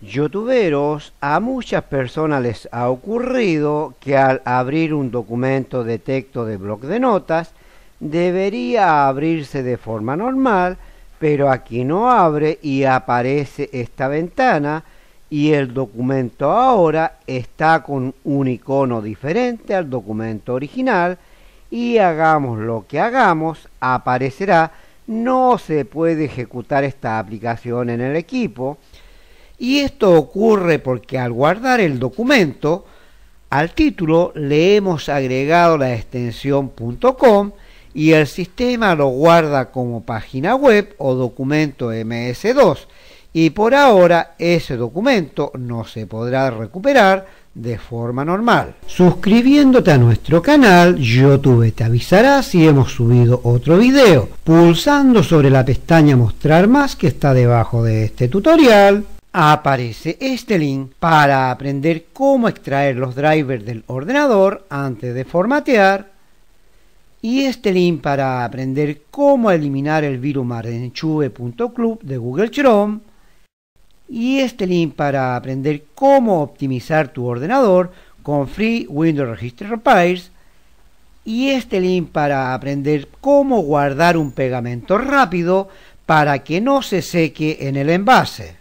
youtuberos, a muchas personas les ha ocurrido que al abrir un documento de texto de blog de notas, debería abrirse de forma normal, pero aquí no abre y aparece esta ventana y el documento ahora está con un icono diferente al documento original y hagamos lo que hagamos, aparecerá. No se puede ejecutar esta aplicación en el equipo y esto ocurre porque al guardar el documento, al título le hemos agregado la extensión .com y el sistema lo guarda como página web o documento MS2 y por ahora ese documento no se podrá recuperar de forma normal. Suscribiéndote a nuestro canal, YouTube te avisará si hemos subido otro video, pulsando sobre la pestaña Mostrar más que está debajo de este tutorial aparece este link para aprender cómo extraer los drivers del ordenador antes de formatear y este link para aprender cómo eliminar el virus marenchube.club de Google Chrome y este link para aprender cómo optimizar tu ordenador con Free Windows Register Repairs y este link para aprender cómo guardar un pegamento rápido para que no se seque en el envase.